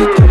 you